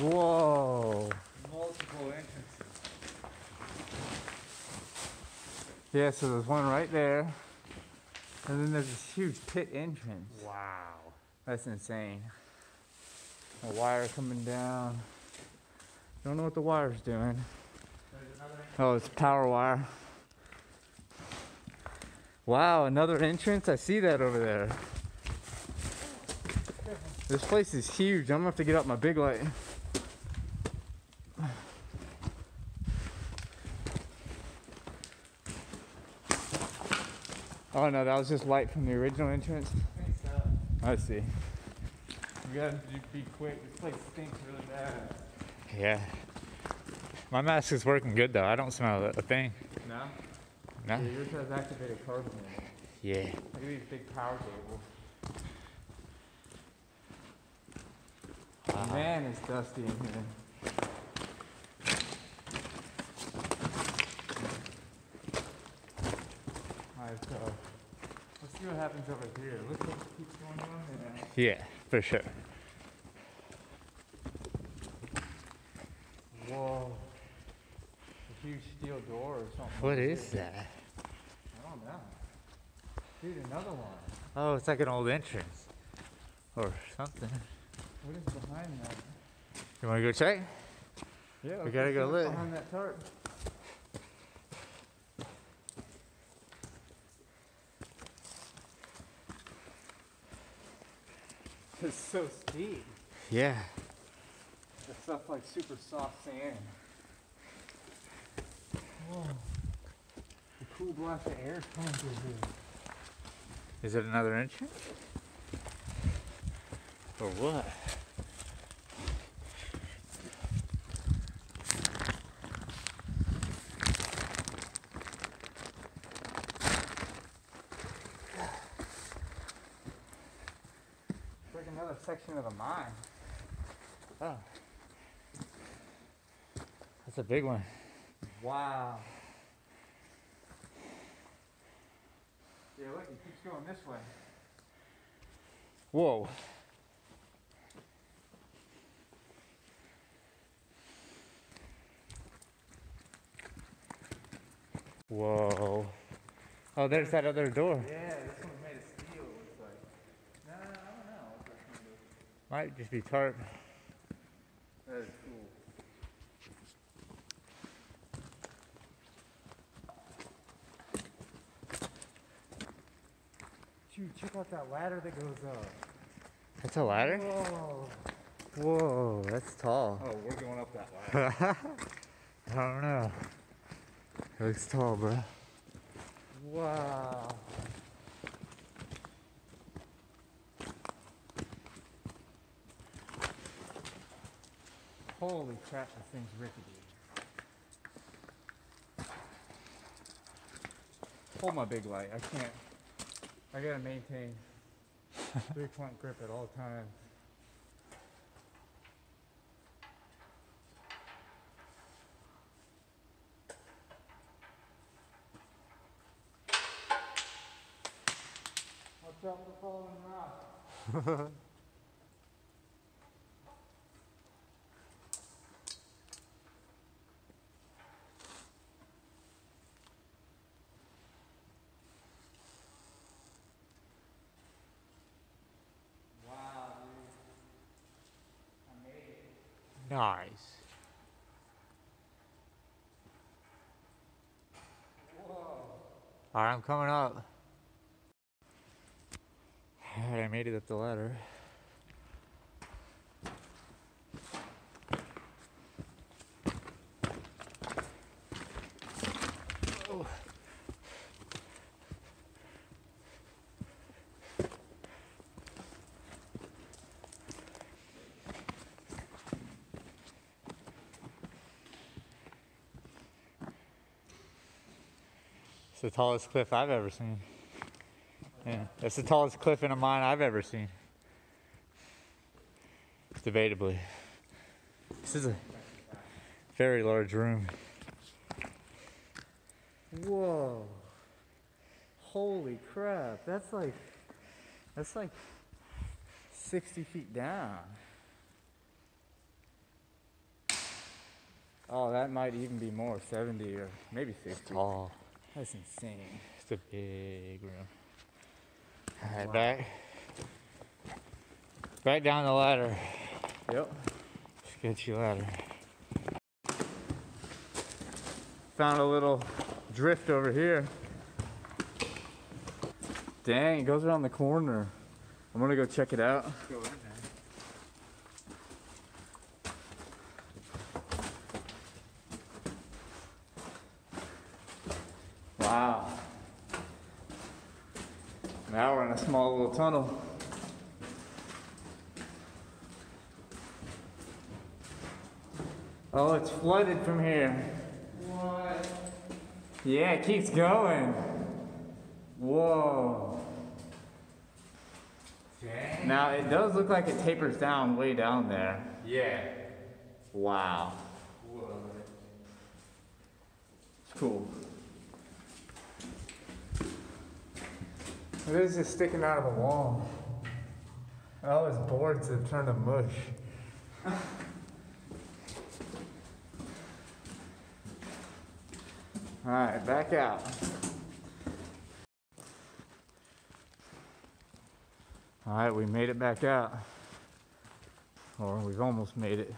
Whoa. Multiple entrances. Yeah, so there's one right there. And then there's this huge pit entrance. Wow. That's insane. A wire coming down. Don't know what the wire's doing. Oh, it's power wire. Wow, another entrance? I see that over there. This place is huge. I'm gonna have to get up my big light. Oh no, that was just light from the original entrance. Uh, I see. You gotta be quick. This place stinks really bad. Yeah. My mask is working good though. I don't smell a thing. No? No? Yeah, yours has activated carbon in it. Yeah. Look at these big power cables. Uh-huh. Man, it's dusty in here. Alright, so see what happens over here. Look what keeps going on there. Yeah, for sure. Whoa. A huge steel door or something. What over is here. that? Oh, I don't know. Dude, another one. Oh, it's like an old entrance. Or something. What is behind that? You wanna go check? Yeah, We gotta go look. Behind that tarp. It's so steep. Yeah. The stuff like super soft sand. Whoa. The cool blast of air coming through here. Is it another entrance? Or what? It's like another section of the mine. Oh. That's a big one. Wow. Yeah, look, it keeps going this way. Whoa. Whoa. Oh, there's that other door. Yeah, this one's made of steel, it looks like. No, I don't know what that's gonna do. Might just be tarp. That is cool. Dude, check out that ladder that goes up. That's a ladder? Whoa. Whoa, that's tall. Oh, we're going up that ladder. I don't know. It looks tall, bro. wow. Holy crap, this thing's rickety. Hold my big light. I can't. I gotta maintain three point grip at all times. Watch out for falling rock. Nice. Alright, I'm coming up. Alright, I made it up the ladder. Oh. It's the tallest cliff I've ever seen. Yeah, that's the tallest cliff in a mine I've ever seen. Debatably. This is a very large room. Whoa. Holy crap. That's like that's like 60 feet down. Oh, that might even be more, 70 or maybe 60. Tall. That's insane. It's a big room. All right, back. Back down the ladder. Yep. Sketchy ladder. Found a little drift over here. Dang, it goes around the corner. I'm gonna go check it out. Go in there. Wow. Now we're in a small little tunnel. Oh, it's flooded from here. What? Yeah, it keeps going. Whoa. Dang. Now it does look like it tapers down way down there. Yeah. Wow. Whoa. It's cool. It is sticking out of the wall. All his boards have turned to mush. Alright, back out. Alright, we made it back out. Or we've almost made it.